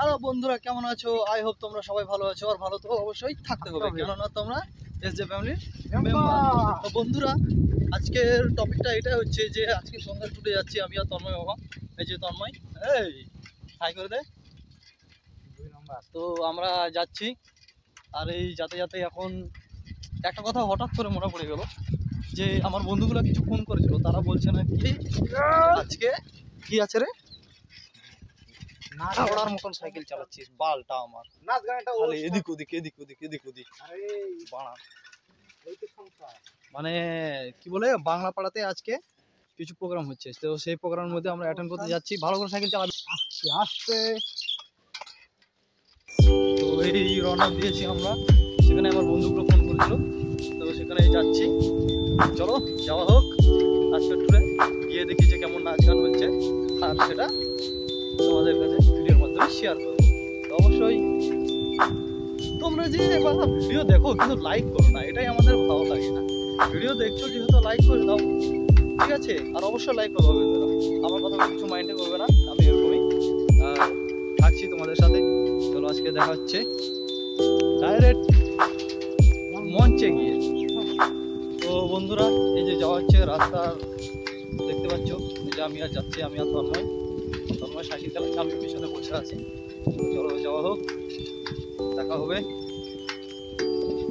Hello বন্ধুরা কেমন আছো? আই হোপ তোমরা সবাই ভালো আছো আর ভালো তো অবশ্যই থাকতে হবে। কেননা তোমরা এস জে ফ্যামিলির তো বন্ধুরা আজকের টপিকটা এটা হচ্ছে যে আজকে সন্ধ্যা টুটে যাচ্ছি আমি আর তন্ময় বাবা। এই যে তন্ময় এই হাই করে দে। তো আমরা যাচ্ছি আর এই যাতে যাতে এখন একটা কথা হঠাৎ করে মনে পড়ে গেল যে আমার বন্ধুগুলো কিছু ফোন করেছিল তারা বলছে না কি আজকে কি আছে রে? ওড়ার মতন সাইকেল চালাচ্ছিস বালটা আমার। নাচ গানটা খালি এদিক ওদিক এদিক ওদিক এদিক ওদিক। আরে বাড়া। মানে কি বলে বাংলা পাড়াতে আজকে কিছু প্রোগ্রাম হচ্ছে। তো সেই প্রোগ্রামের মধ্যে আমরা অ্যাটেন্ড করতে যাচ্ছি। ভালো করে সাইকেল চালাবি। আস্তে আস্তে তো এই রওনা দিয়েছি আমরা। সেখানে আমার বন্ধুগুলো ফোন করেছিল। তো সেখানে যাচ্ছি। চলো যাওয়া হোক। আজকের ট্যুরে গিয়ে দেখি যে কেমন নাচ গান হচ্ছে। আর সেটা শেয়ার করব তো অবশ্যই তোমরা যে ভিডিও দেখো, কিন্তু লাইক করো না, এটাই আমাদের ভালো লাগে না। ভিডিও দেখছ, যেহেতু লাইক করে দাও, ঠিক আছে? আর অবশ্যই লাইক করব আমার কথা কিছু মাইন্ডে করবে না, আমি এরকমই থাকছি তোমাদের সাথে। চলো, আজকে দেখা হচ্ছে ডাইরেক্ট মঞ্চে গিয়ে। তো বন্ধুরা, এই যে যাওয়া হচ্ছে রাস্তার, দেখতে পাচ্ছ যে আমি আর যাচ্ছি, আমি আর তন্ময় তন্ময় সাইকেল চালাচ্ছি আমি পিছনে বসে আছি। চলো যাওয়া হোক দেখা হবে।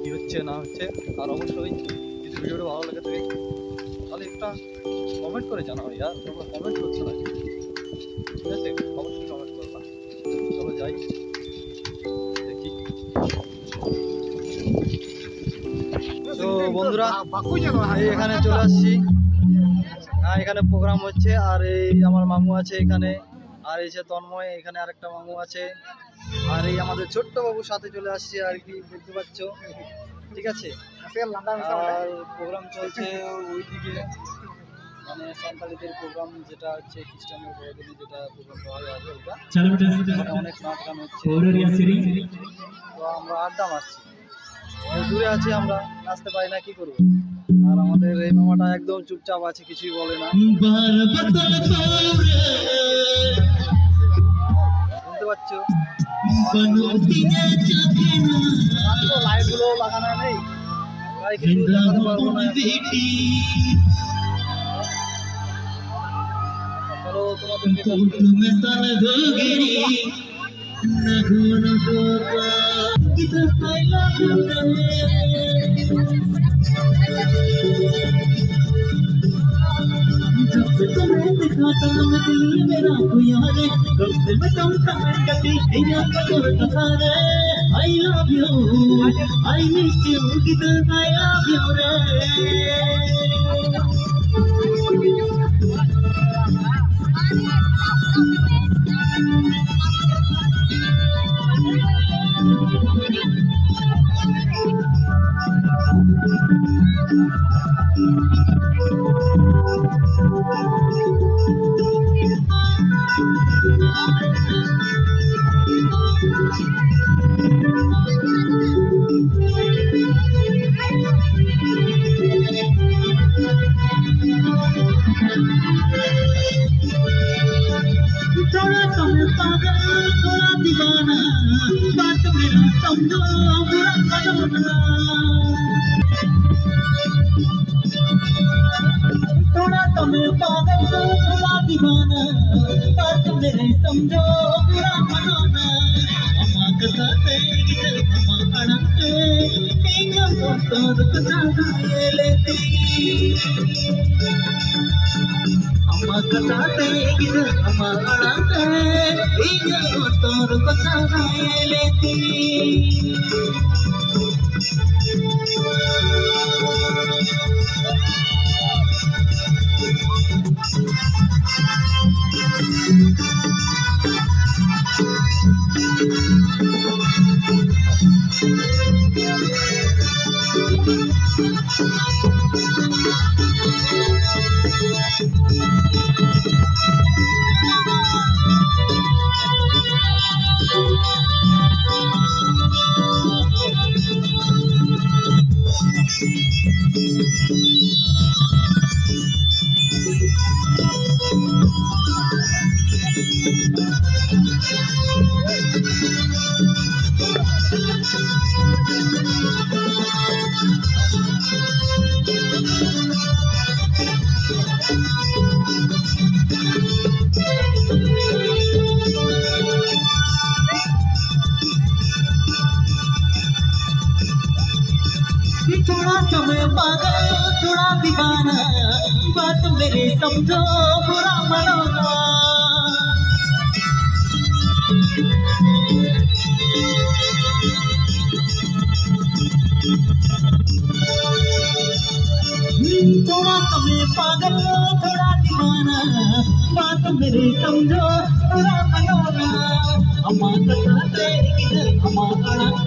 কি হচ্ছে না হচ্ছে আর অবশ্যই যদি ভিডিওটা ভালো লাগে থাকে তাহলে একটা কমেন্ট করে জানাও ইয়ার তোমরা কমেন্ট করছ না। ঠিক আছে? অবশ্যই কমেন্ট করবা। চলো যাই দেখি। তো বন্ধুরা এখানে চলে আসছি। এখানে প্রোগ্রাম হচ্ছে আর এই আমার মামু আছে এখানে আর এই যে তন্ময় এখানে আরেকটা মামু আছে আর এই আমাদের ছোট্ট বাবুর সাথে চলে আসছে আর কি বুঝতে পারছ ঠিক আছে? আর প্রোগ্রাম চলছে ওইদিকে মানে সান্তালিদের প্রোগ্রাম যেটা হচ্ছে খ্রিস্টানের বড়দিনে যেটা প্রোগ্রামটা হয় আছে ওটা অনেক নাচ গান হচ্ছে। তো আমরা আড্ডা মারছি। দূরে আছি আমরা নাচতে পারি না কি করব? আমাদের এই মামাটা একদম চুপচাপ আছে কিছুই বলে না। শুনতে পাচ্ছ? লাইটগুলো লাগানো নেই। পারব না তোমাদের காத்தாம மேரா யாரு கப் தில் மெ தம் தங்கத்தி ஐயா கலோர் தசாரே I love you I miss you கிதர் I love you ரே दीवाना बात मेरा समझो बुरा करो ಅಮ್ಮ ಕಥಾತೆ ಇದು ಅಮ್ಮ ಅಳತೆ ಈಗ ಗೊತ್ತೋರು ಕಥಾತ ಹೇಳೇತೀನಿ Thank you. Thank you. थोड़ा समय पागल थोड़ा दीवाना बात मेरे समझो, बुरा मनोना। थोड़ा समय पागल, थोड़ा दीवाना बात मेरे समझो, बुरा मनोना। अम्मा कथा तेरी अम्मा अड़ा